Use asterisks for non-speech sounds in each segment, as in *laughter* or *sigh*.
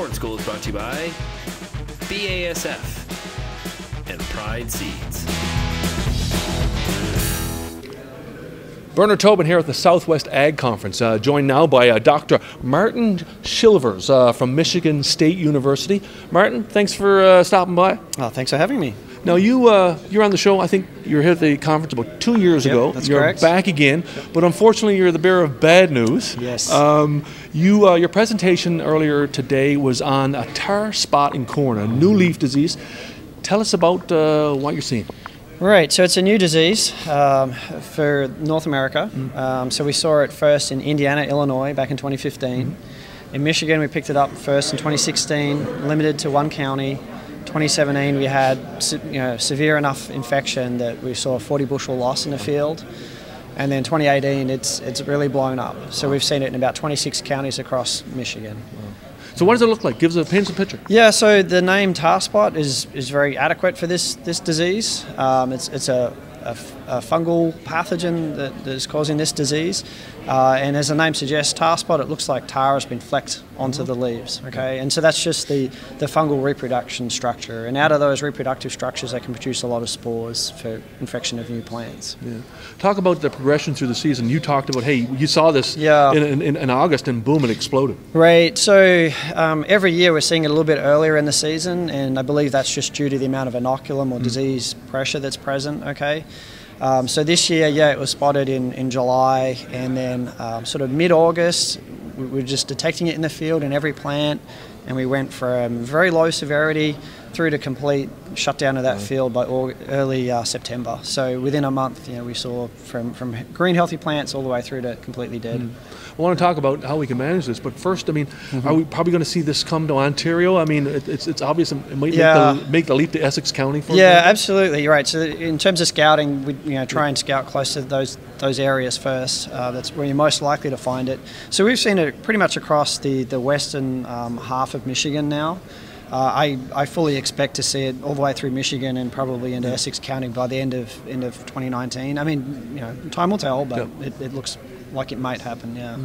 Corn School is brought to you by BASF and Pride Seeds. Bernard Tobin here at the Southwest Ag Conference, uh, joined now by uh, Dr. Martin Chilvers uh, from Michigan State University. Martin, thanks for uh, stopping by. Oh, thanks for having me. Now you uh, you're on the show. I think you're here at the conference about two years Yep, ago. that's you're correct. back again, but unfortunately you're the bearer of bad news. Yes. Um, you uh, your presentation earlier today was on a tar spot in corn, a new leaf disease. Tell us about uh, what you're seeing. Right, so it's a new disease um, for North America. Um, so we saw it first in Indiana, Illinois, back in 2015. In Michigan, we picked it up first in 2016, limited to one county. 2017, we had you know, severe enough infection that we saw a 40 bushel loss in the field. And then 2018, it's it's really blown up. So we've seen it in about 26 counties across Michigan. So what does it look like? Gives a paints a picture. Yeah, so the name tar spot is, is very adequate for this this disease. Um, it's it's a, a a fungal pathogen that, that is causing this disease, uh, and as the name suggests, tar spot. It looks like tar has been flecked onto the leaves. Okay, and so that's just the the fungal reproduction structure, and out of those reproductive structures, they can produce a lot of spores for infection of new plants. Yeah. Talk about the progression through the season. You talked about, hey, you saw this Yeah. in, in, in August and boom, it exploded. Right. So um, every year we're seeing it a little bit earlier in the season, and I believe that's just due to the amount of inoculum or disease pressure that's present. Okay. Um, so this year, yeah, it was spotted in, in July, and then um, sort of mid August, we were just detecting it in the field in every plant, and we went from very low severity through to complete shutdown of that field by early uh, September. So within a month, you know, we saw from, from green healthy plants all the way through to completely dead. I want to talk about how we can manage this, but first, I mean, are we probably going to see this come to Ontario? I mean, it, it's, it's obvious it might Yeah. make, the, make the leap to Essex County, for Yeah, example. absolutely. You're right. So in terms of scouting, we you know try and scout close to those those areas first. Uh, that's where you're most likely to find it. So we've seen it pretty much across the the western um, half of Michigan now. Uh, I, I fully expect to see it all the way through Michigan and probably into Essex County by the end of end of 2019. I mean, you know, time will tell, but it, it looks like it might happen. Yeah.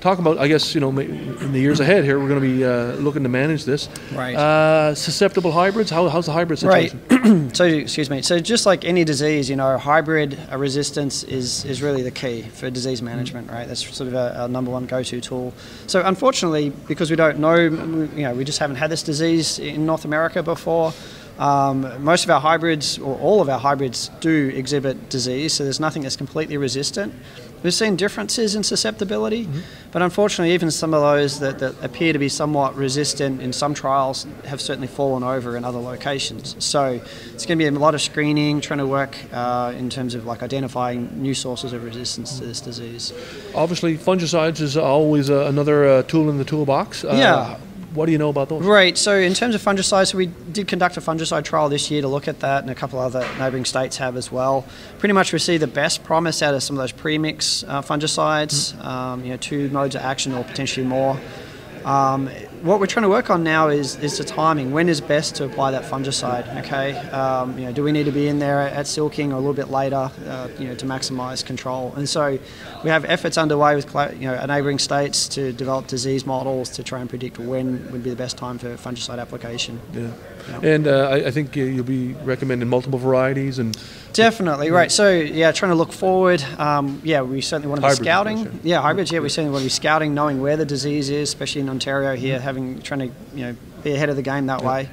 Talk about, I guess, you know, in the years ahead here, we're going to be uh, looking to manage this. Right. Uh, susceptible hybrids, how, how's the hybrid Right. *clears throat* so, excuse me. So, just like any disease, you know, hybrid resistance is, is really the key for disease management, right? That's sort of a, a number one go-to tool. So, unfortunately, because we don't know, you know, we just haven't had this disease in North America before. Um, most of our hybrids, or all of our hybrids, do exhibit disease. So, there's nothing that's completely resistant. We've seen differences in susceptibility, but unfortunately, even some of those that, that appear to be somewhat resistant in some trials have certainly fallen over in other locations. So it's going to be a lot of screening, trying to work uh, in terms of like identifying new sources of resistance to this disease. Obviously, fungicides is always uh, another uh, tool in the toolbox. Uh, Yeah. What do you know about those? Right. So in terms of fungicides, so we did conduct a fungicide trial this year to look at that, and a couple other neighbouring states have as well. Pretty much, we see the best promise out of some of those premix uh, fungicides. Um, you know, two modes of action or potentially more. Um, what we're trying to work on now is, is the timing. When is best to apply that fungicide? Okay, um, you know, do we need to be in there at silking or a little bit later, uh, you know, to maximise control? And so, we have efforts underway with you know neighbouring states to develop disease models to try and predict when would be the best time for fungicide application. Yeah. And uh, I, I think uh, you'll be recommending multiple varieties and Definitely right. So yeah, trying to look forward. Um, yeah, we certainly want to be Hybrids, scouting. Yeah, hybrids. Yeah, we certainly want to be scouting, knowing where the disease is, especially in Ontario here, having trying to you know be ahead of the game that way.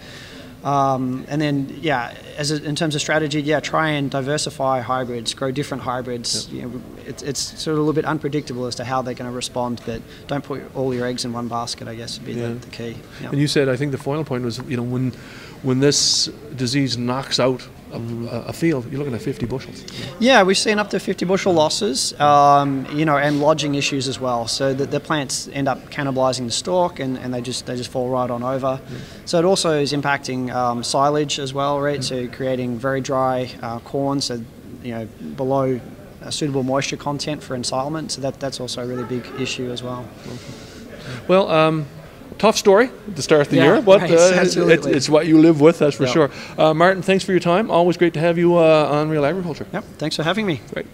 Um, and then yeah, as a, in terms of strategy, yeah, try and diversify hybrids, grow different hybrids. You know, it's, it's sort of a little bit unpredictable as to how they're going to respond, but don't put all your eggs in one basket. I guess would be Yeah. the, the key. Yeah. And you said, I think the final point was, you know, when when this disease knocks out a, a field, you're looking at 50 bushels. Yeah, we've seen up to 50 bushel losses, um, you know, and lodging issues as well. So the, the plants end up cannibalising the stalk, and, and they just they just fall right on over. So it also is impacting um, silage as well, right? So creating very dry uh, corn, so you know below a suitable moisture content for ensilement. So that that's also a really big issue as well. Well, um, tough story to start the Yeah, year, but right, uh, *laughs* it's, what you live with, that's for Yeah. sure. Uh, Martin, thanks for your time. Always great to have you uh, on Real Agriculture. Yep. Thanks for having me. Great.